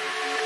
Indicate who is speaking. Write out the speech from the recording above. Speaker 1: Bye.